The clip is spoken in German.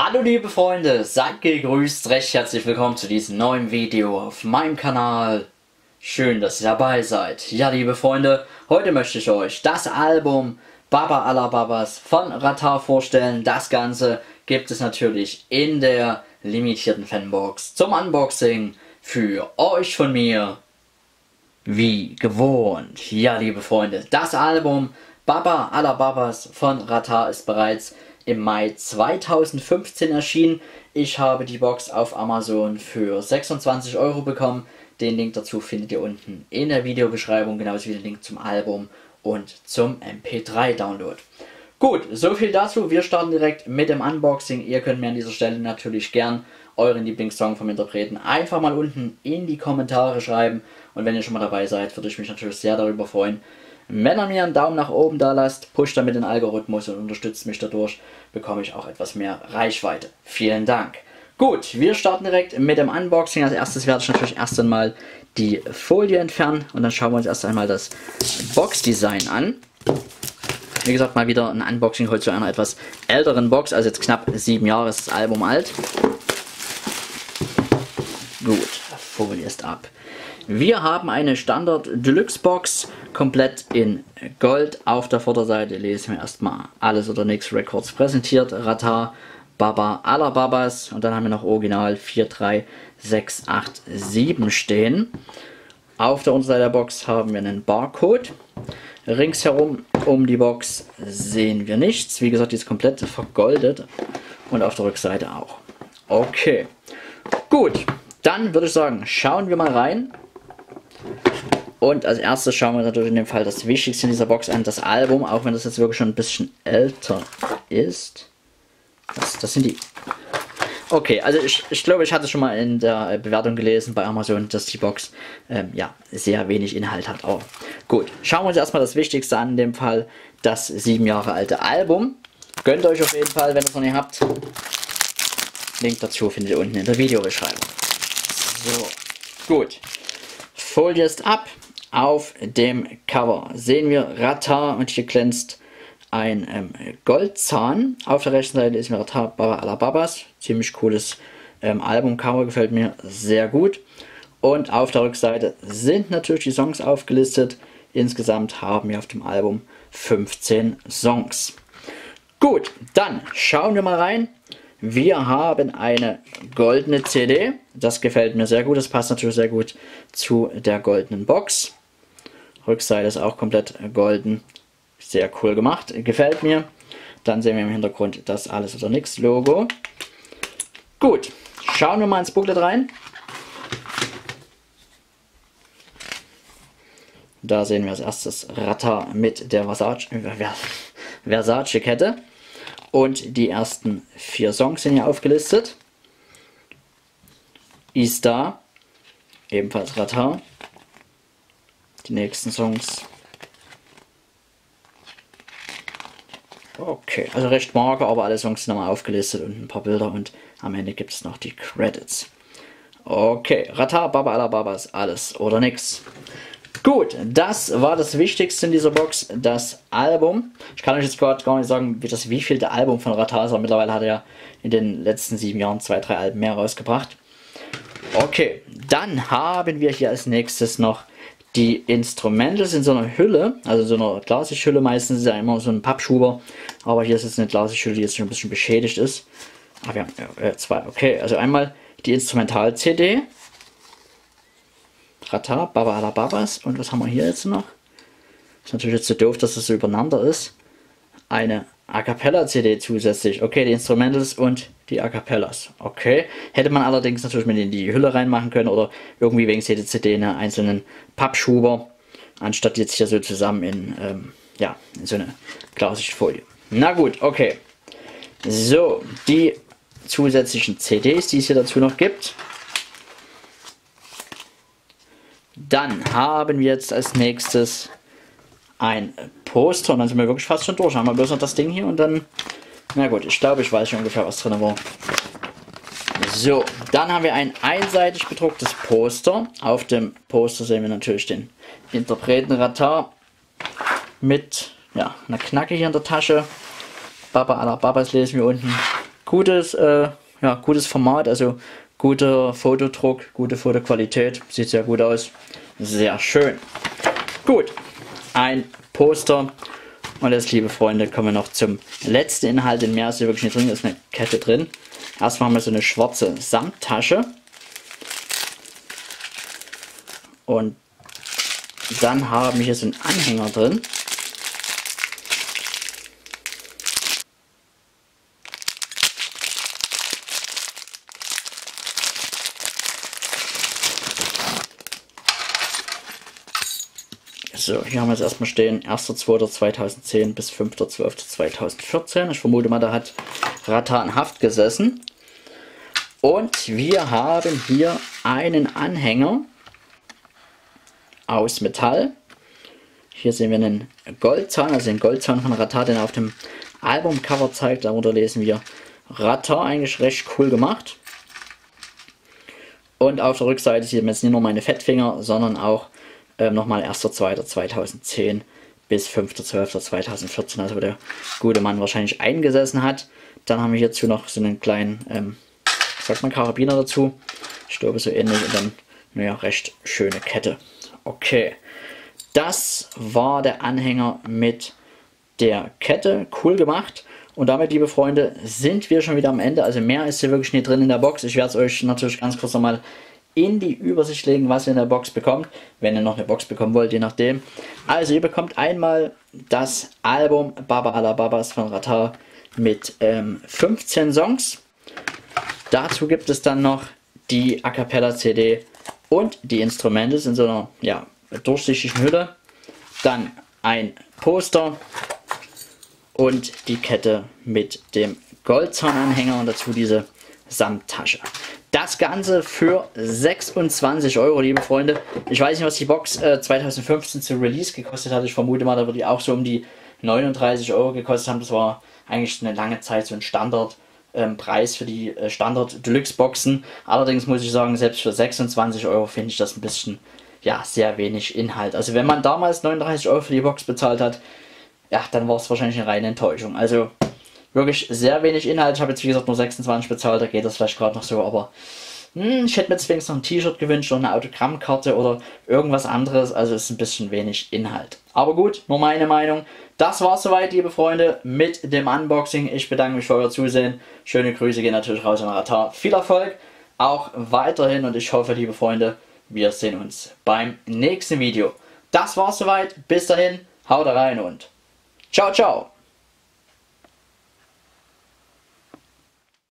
Hallo liebe Freunde, seid gegrüßt, recht herzlich willkommen zu diesem neuen Video auf meinem Kanal. Schön, dass ihr dabei seid. Ja liebe Freunde, heute möchte ich euch das Album Baba Alababas von Ratar vorstellen. Das Ganze gibt es natürlich in der limitierten Fanbox zum Unboxing für euch von mir. Wie gewohnt. Ja liebe Freunde, das Album Baba Alababas von Ratar ist bereits im Mai 2015 erschienen. Ich habe die Box auf Amazon für 26 Euro bekommen. Den Link dazu findet ihr unten in der Videobeschreibung, genauso wie den Link zum Album und zum MP3-Download. Gut, so viel dazu. Wir starten direkt mit dem Unboxing. Ihr könnt mir an dieser Stelle natürlich gern euren Lieblingssong vom Interpreten einfach mal unten in die Kommentare schreiben. Und wenn ihr schon mal dabei seid, würde ich mich natürlich sehr darüber freuen, wenn ihr mir einen Daumen nach oben da lasst, pusht damit den Algorithmus und unterstützt mich dadurch, bekomme ich auch etwas mehr Reichweite. Vielen Dank. Gut, wir starten direkt mit dem Unboxing. Als erstes werde ich natürlich erst einmal die Folie entfernen und dann schauen wir uns erst einmal das Boxdesign an. Wie gesagt, mal wieder ein Unboxing heute zu einer etwas älteren Box, also jetzt knapp sieben Jahre ist das Album alt. Gut, Folie ist ab. Wir haben eine Standard Deluxe Box, komplett in Gold. Auf der Vorderseite lesen wir erstmal Alles oder Nix Records präsentiert, Rata, Baba aller Babas und dann haben wir noch Original 43687 stehen. Auf der Unterseite der Box haben wir einen Barcode. Ringsherum um die Box sehen wir nichts. Wie gesagt, die ist komplett vergoldet und auf der Rückseite auch. Okay, gut. Dann würde ich sagen, schauen wir mal rein. Und als erstes schauen wir natürlich in dem Fall das Wichtigste in dieser Box an, das Album, auch wenn das jetzt wirklich schon ein bisschen älter ist. Das, das sind die... Okay, also ich, ich glaube, ich hatte schon mal in der Bewertung gelesen bei Amazon, dass die Box ähm, ja, sehr wenig Inhalt hat. Aber gut, schauen wir uns erstmal das Wichtigste an, in dem Fall das sieben Jahre alte Album. Gönnt euch auf jeden Fall, wenn ihr es noch nicht habt. Link dazu findet ihr unten in der Videobeschreibung. So, gut. Folie ist ab. Auf dem Cover sehen wir Rata und hier glänzt ein ähm, Goldzahn. Auf der rechten Seite ist mir Rata Baba Alababas. Ziemlich cooles ähm, Albumcover, gefällt mir sehr gut. Und auf der Rückseite sind natürlich die Songs aufgelistet. Insgesamt haben wir auf dem Album 15 Songs. Gut, dann schauen wir mal rein. Wir haben eine goldene CD. Das gefällt mir sehr gut. Das passt natürlich sehr gut zu der goldenen Box. Rückseite ist auch komplett golden. Sehr cool gemacht. Gefällt mir. Dann sehen wir im Hintergrund das Alles oder Nix Logo. Gut, schauen wir mal ins Booklet rein. Da sehen wir als erstes Ratter mit der Versace, Versace Kette. Und die ersten vier Songs sind hier aufgelistet. Ista, ebenfalls Ratar. Die nächsten Songs. Okay, also recht mager, aber alle Songs sind nochmal aufgelistet und ein paar Bilder und am Ende gibt es noch die Credits. Okay, Ratar, Baba Alababas, alles oder nix. Gut, das war das Wichtigste in dieser Box, das Album. Ich kann euch jetzt gerade gar nicht sagen, wie das wievielte Album von Ratasa. Mittlerweile hat er in den letzten sieben Jahren zwei, drei Alben mehr rausgebracht. Okay, dann haben wir hier als nächstes noch die Instrumentals in so einer Hülle, also so einer Glasighülle. Meistens ist ja immer so ein Pappschuber, aber hier ist jetzt eine Glasighülle, die jetzt schon ein bisschen beschädigt ist. Ah, wir haben äh, zwei, okay, also einmal die Instrumental-CD Rata, Baba Alababas. Und was haben wir hier jetzt noch? Ist natürlich jetzt so doof, dass das so übereinander ist. Eine A Cappella CD zusätzlich. Okay, die Instrumentals und die A Cappellas. Okay. Hätte man allerdings natürlich mit in die Hülle reinmachen können oder irgendwie wegen jede CD einen einzelnen Pappschuber, anstatt jetzt hier so zusammen in, ähm, ja, in so eine klassische Folie. Na gut, okay. So, die zusätzlichen CDs, die es hier dazu noch gibt. Dann haben wir jetzt als nächstes ein Poster und dann sind wir wirklich fast schon durch. Haben wir bloß noch das Ding hier und dann, na gut, ich glaube, ich weiß schon ungefähr, was drin war. So, dann haben wir ein einseitig bedrucktes Poster. Auf dem Poster sehen wir natürlich den Interpreten mit ja, einer Knacke hier in der Tasche. Baba aller Babas lesen wir unten. gutes, äh, ja, gutes Format, also guter Fotodruck, gute Fotoqualität, sieht sehr gut aus. Sehr schön. Gut, ein Poster. Und jetzt, liebe Freunde, kommen wir noch zum letzten Inhalt. In mehr ist hier wirklich nicht drin, ist eine Kette drin. Erstmal haben wir so eine schwarze Samttasche. Und dann haben wir hier so einen Anhänger drin. So, hier haben wir es erstmal stehen, 1.2.2010 bis 5.12.2014. Ich vermute mal, da hat Ratan Haft gesessen. Und wir haben hier einen Anhänger aus Metall. Hier sehen wir einen Goldzahn, also den Goldzahn von Ratan, den er auf dem Albumcover zeigt. Darunter lesen wir Ratan, eigentlich recht cool gemacht. Und auf der Rückseite sieht man jetzt nicht nur meine Fettfinger, sondern auch ähm, nochmal 1.2.2010 bis 5.12.2014, also wo der gute Mann wahrscheinlich eingesessen hat. Dann haben wir hierzu noch so einen kleinen, ähm, sagt man, Karabiner dazu. Ich glaube so ähnlich und dann, naja, recht schöne Kette. Okay, das war der Anhänger mit der Kette. Cool gemacht. Und damit, liebe Freunde, sind wir schon wieder am Ende. Also mehr ist hier wirklich nicht drin in der Box. Ich werde es euch natürlich ganz kurz nochmal in die Übersicht legen, was ihr in der Box bekommt, wenn ihr noch eine Box bekommen wollt, je nachdem. Also ihr bekommt einmal das Album Baba Ala Babas von Ratar mit ähm, 15 Songs. Dazu gibt es dann noch die A Cappella CD und die Instrumente in so einer ja, durchsichtigen Hülle. Dann ein Poster und die Kette mit dem Goldzahnanhänger und dazu diese Samttasche. Das Ganze für 26 Euro, liebe Freunde. Ich weiß nicht, was die Box äh, 2015 zu Release gekostet hat. Ich vermute mal, da wird die auch so um die 39 Euro gekostet haben. Das war eigentlich eine lange Zeit so ein Standardpreis ähm, für die äh, Standard Deluxe Boxen. Allerdings muss ich sagen, selbst für 26 Euro finde ich das ein bisschen, ja, sehr wenig Inhalt. Also wenn man damals 39 Euro für die Box bezahlt hat, ja, dann war es wahrscheinlich eine reine Enttäuschung. Also wirklich sehr wenig Inhalt. Ich habe jetzt wie gesagt nur 26 bezahlt, da geht das vielleicht gerade noch so, aber hm, ich hätte mir jetzt noch ein T-Shirt gewünscht oder eine Autogrammkarte oder irgendwas anderes. Also ist ein bisschen wenig Inhalt. Aber gut, nur meine Meinung. Das war's soweit, liebe Freunde, mit dem Unboxing. Ich bedanke mich für euer Zusehen. Schöne Grüße gehen natürlich raus an Ratar. Viel Erfolg auch weiterhin und ich hoffe, liebe Freunde, wir sehen uns beim nächsten Video. Das war's soweit. Bis dahin, haut rein und ciao, ciao.